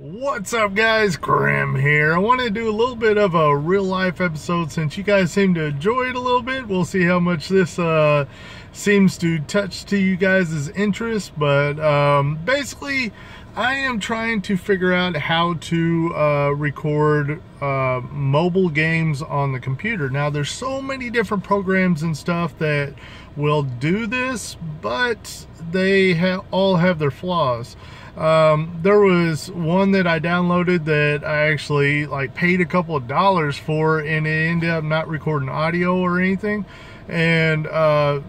What's up guys, Grim here. I want to do a little bit of a real life episode since you guys seem to enjoy it a little bit. We'll see how much this uh, seems to touch to you guys' interest. But um, basically, I am trying to figure out how to uh, record uh, mobile games on the computer. Now, there's so many different programs and stuff that will do this, but they ha all have their flaws. Um, there was one that I downloaded that I actually like paid a couple of dollars for and it ended up not recording audio or anything and uh,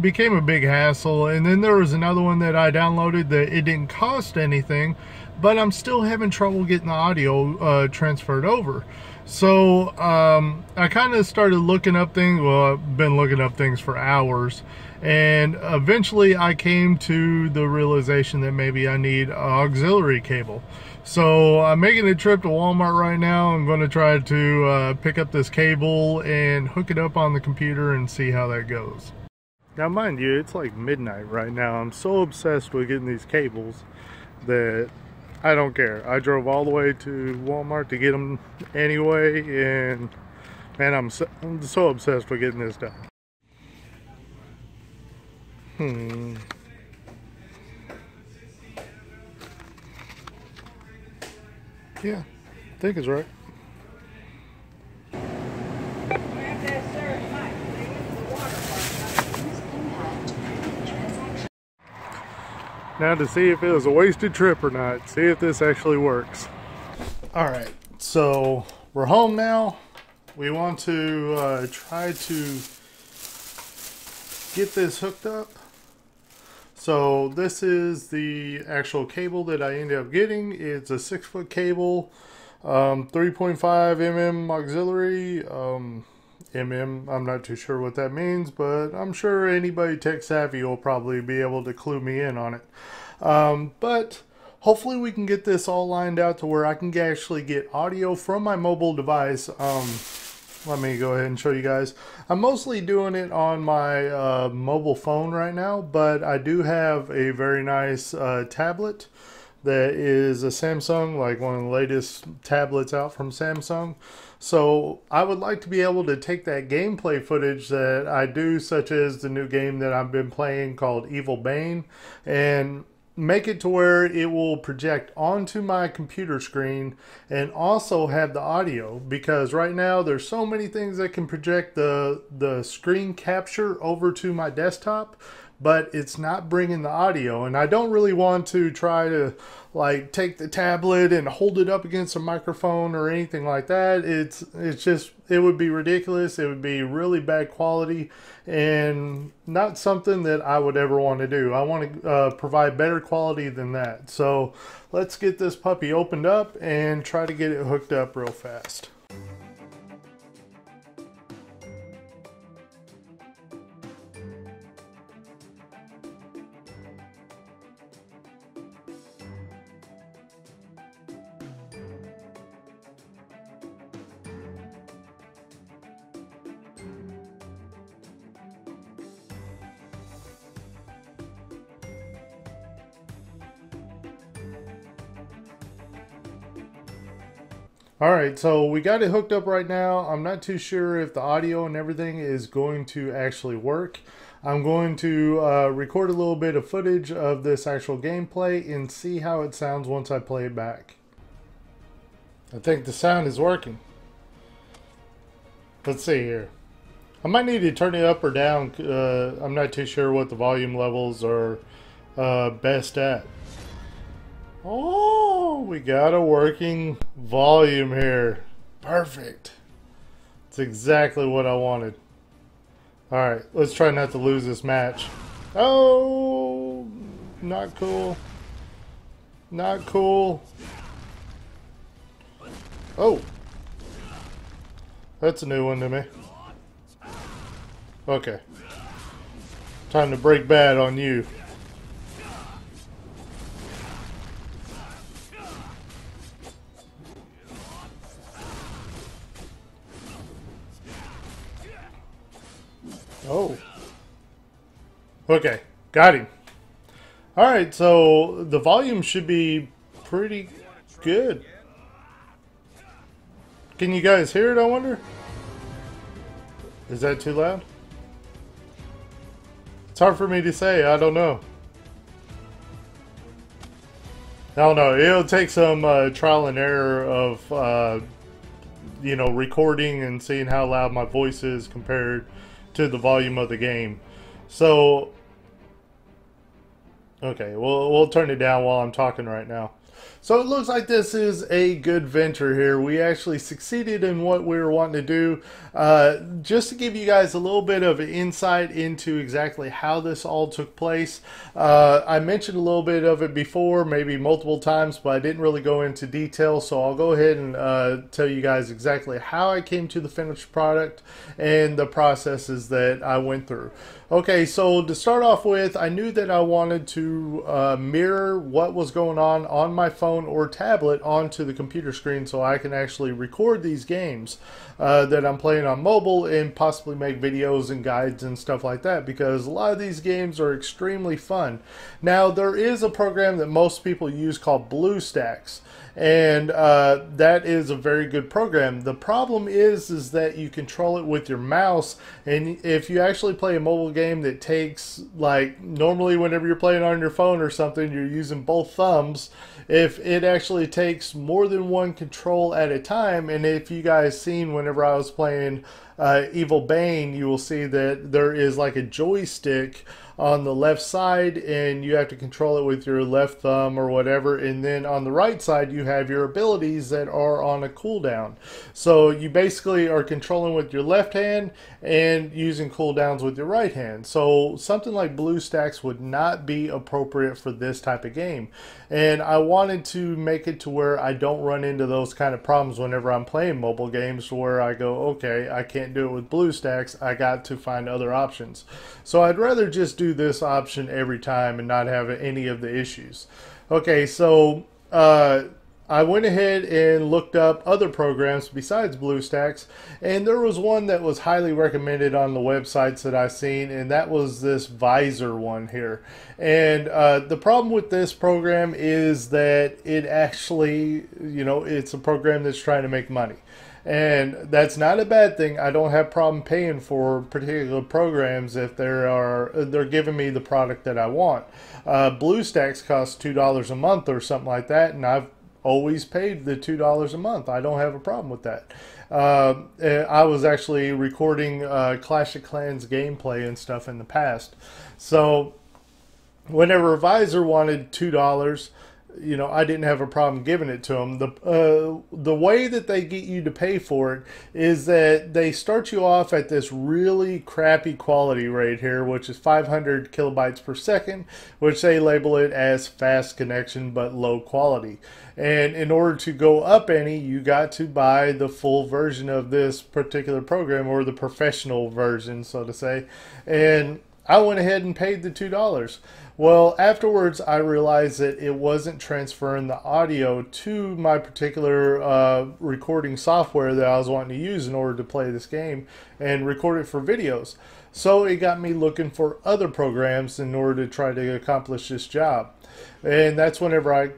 became a big hassle and then there was another one that I downloaded that it didn't cost anything but I'm still having trouble getting the audio uh, transferred over. So um, I kind of started looking up things well I've been looking up things for hours and eventually I came to the realization that maybe I need an auxiliary cable. So I'm making a trip to Walmart right now. I'm going to try to uh, pick up this cable and hook it up on the computer and see how that goes now mind you it's like midnight right now I'm so obsessed with getting these cables that I don't care I drove all the way to Walmart to get them anyway and man I'm so, I'm so obsessed with getting this done Hmm. Yeah, I think it's right. Now to see if it was a wasted trip or not, see if this actually works. All right, so we're home now. We want to uh, try to get this hooked up. So this is the actual cable that I ended up getting. It's a six foot cable, um, 3.5 mm auxiliary. Um, mm, I'm not too sure what that means, but I'm sure anybody tech savvy will probably be able to clue me in on it. Um, but hopefully we can get this all lined out to where I can actually get audio from my mobile device. Um, let me go ahead and show you guys. I'm mostly doing it on my uh, mobile phone right now, but I do have a very nice uh, tablet that is a Samsung, like one of the latest tablets out from Samsung. So I would like to be able to take that gameplay footage that I do, such as the new game that I've been playing called Evil Bane, and make it to where it will project onto my computer screen and also have the audio. Because right now there's so many things that can project the the screen capture over to my desktop but it's not bringing the audio and I don't really want to try to like take the tablet and hold it up against a microphone or anything like that. It's it's just it would be ridiculous. It would be really bad quality and not something that I would ever want to do. I want to uh, provide better quality than that. So let's get this puppy opened up and try to get it hooked up real fast All right, so we got it hooked up right now. I'm not too sure if the audio and everything is going to actually work. I'm going to uh, record a little bit of footage of this actual gameplay and see how it sounds once I play it back. I think the sound is working. Let's see here. I might need to turn it up or down. Uh, I'm not too sure what the volume levels are uh, best at. Oh, we got a working volume here. Perfect. It's exactly what I wanted. Alright, let's try not to lose this match. Oh, not cool. Not cool. Oh. That's a new one to me. Okay. Time to break bad on you. Oh. Okay, got him. All right, so the volume should be pretty Good. Can you guys hear it, I wonder? Is that too loud? It's hard for me to say, I don't know. I don't know. It'll take some uh, trial and error of, uh, you know, recording and seeing how loud my voice is compared to the volume of the game. So, okay, we'll, we'll turn it down while I'm talking right now. So it looks like this is a good venture here. We actually succeeded in what we were wanting to do. Uh, just to give you guys a little bit of insight into exactly how this all took place. Uh, I mentioned a little bit of it before, maybe multiple times, but I didn't really go into detail. So I'll go ahead and uh, tell you guys exactly how I came to the finished product and the processes that I went through. Okay, so to start off with, I knew that I wanted to uh, mirror what was going on on my phone or tablet onto the computer screen so I can actually record these games uh, that I'm playing on mobile and possibly make videos and guides and stuff like that because a lot of these games are extremely fun. Now, there is a program that most people use called BlueStacks and uh, that is a very good program. The problem is is that you control it with your mouse, and if you actually play a mobile game that takes like normally whenever you're playing on your phone or something, you're using both thumbs. If it actually takes more than one control at a time, and if you guys seen whenever I was playing uh, Evil Bane, you will see that there is like a joystick on the left side and you have to control it with your left thumb or whatever and then on the right side you have your abilities that are on a cooldown. So you basically are controlling with your left hand and using cooldowns with your right hand. So something like BlueStacks would not be appropriate for this type of game. And I wanted to make it to where I don't run into those kind of problems whenever I'm playing mobile games where I go okay I can't do it with BlueStacks I got to find other options. So I'd rather just do this option every time and not have any of the issues. Okay, so uh, I went ahead and looked up other programs besides BlueStacks, and there was one that was highly recommended on the websites that I've seen, and that was this Vysor one here. And uh, the problem with this program is that it actually, you know, it's a program that's trying to make money and that's not a bad thing. I don't have problem paying for particular programs if there are they're giving me the product that I want. Uh, BlueStacks costs two dollars a month or something like that, and I've always paid the two dollars a month. I don't have a problem with that. Uh, I was actually recording uh, Clash of Clans gameplay and stuff in the past, so whenever Vysor wanted two dollars you know, I didn't have a problem giving it to them. The uh, the way that they get you to pay for it is that they start you off at this really crappy quality rate here, which is 500 kilobytes per second, which they label it as fast connection but low quality. And in order to go up any, you got to buy the full version of this particular program or the professional version, so to say. And I went ahead and paid the two dollars. Well, afterwards, I realized that it wasn't transferring the audio to my particular uh, recording software that I was wanting to use in order to play this game and record it for videos. So it got me looking for other programs in order to try to accomplish this job. And that's whenever I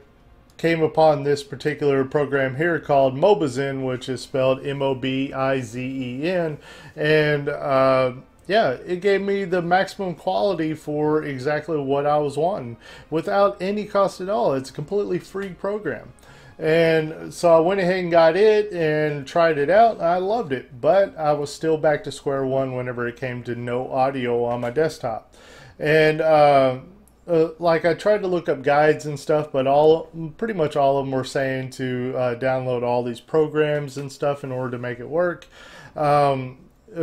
came upon this particular program here called Mobizen, which is spelled M O B I Z E N. And uh, yeah, it gave me the maximum quality for exactly what I was wanting without any cost at all. It's a completely free program. And so I went ahead and got it and tried it out. I loved it, but I was still back to square one whenever it came to no audio on my desktop. And uh, uh, like I tried to look up guides and stuff, but all pretty much all of them were saying to uh, download all these programs and stuff in order to make it work. Um,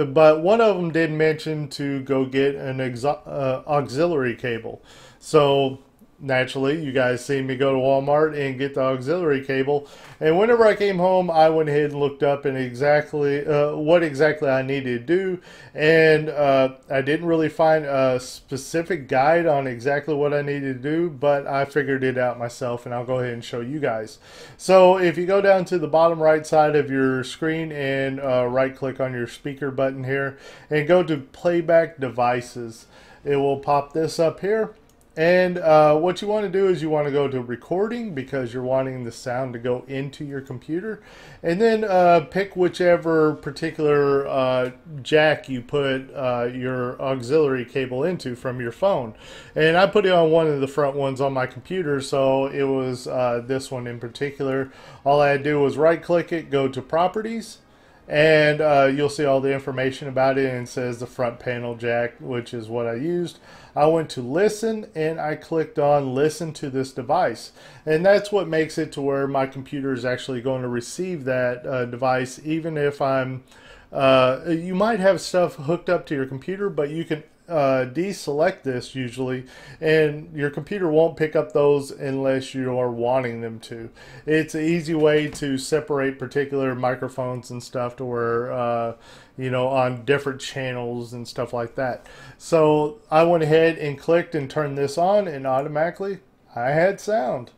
but one of them did mention to go get an uh, auxiliary cable. So naturally, you guys see me go to Walmart and get the auxiliary cable. And whenever I came home, I went ahead and looked up and exactly uh, what exactly I needed to do. And uh, I didn't really find a specific guide on exactly what I needed to do, but I figured it out myself and I'll go ahead and show you guys. So if you go down to the bottom right side of your screen and uh, right click on your speaker button here and go to playback devices, it will pop this up here And uh, what you want to do is you want to go to recording because you're wanting the sound to go into your computer. And then uh, pick whichever particular uh, jack you put uh, your auxiliary cable into from your phone. And I put it on one of the front ones on my computer, so it was uh, this one in particular. All I had to do was right click it, go to properties and uh, you'll see all the information about it and it says the front panel jack which is what I used. I went to listen and I clicked on listen to this device. And that's what makes it to where my computer is actually going to receive that uh, device even if I'm uh, you might have stuff hooked up to your computer but you can uh, deselect this usually, and your computer won't pick up those unless you are wanting them to. It's an easy way to separate particular microphones and stuff to where, uh, you know, on different channels and stuff like that. So I went ahead and clicked and turned this on, and automatically I had sound.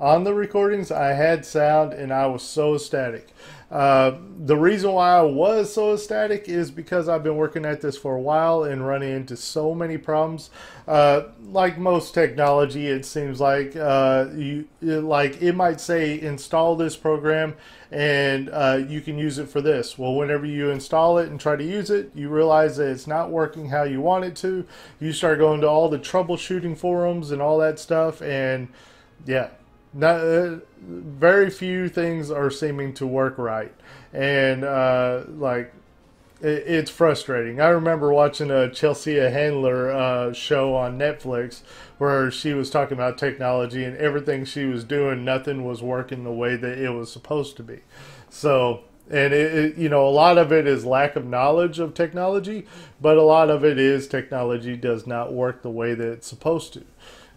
On the recordings, I had sound and I was so ecstatic. Uh, the reason why I was so ecstatic is because I've been working at this for a while and running into so many problems. Uh, like most technology, it seems like uh, you like it might say install this program and uh, you can use it for this. Well, whenever you install it and try to use it, you realize that it's not working how you want it to. You start going to all the troubleshooting forums and all that stuff, and yeah, not, uh, very few things are seeming to work right, and uh, like it, it's frustrating. I remember watching a Chelsea Handler uh, show on Netflix where she was talking about technology and everything she was doing, nothing was working the way that it was supposed to be. So and it, it, you know a lot of it is lack of knowledge of technology but a lot of it is technology does not work the way that it's supposed to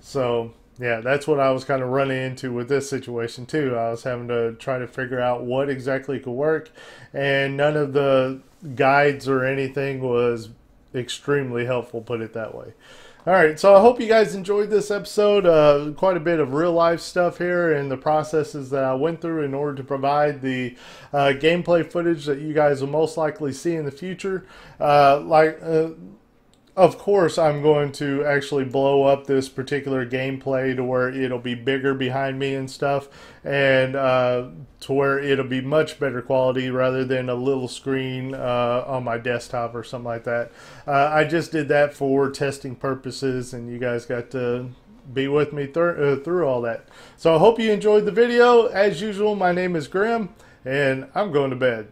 so yeah, that's what I was kind of running into with this situation too. I was having to try to figure out what exactly could work, and none of the guides or anything was extremely helpful, put it that way. All right, so I hope you guys enjoyed this episode. Uh, quite a bit of real life stuff here and the processes that I went through in order to provide the uh, gameplay footage that you guys will most likely see in the future. Uh, like uh, of course, I'm going to actually blow up this particular gameplay to where it'll be bigger behind me and stuff, and uh, to where it'll be much better quality rather than a little screen uh, on my desktop or something like that. Uh, I just did that for testing purposes, and you guys got to be with me th- uh, through all that. So I hope you enjoyed the video. As usual, my name is Grim, and I'm going to bed.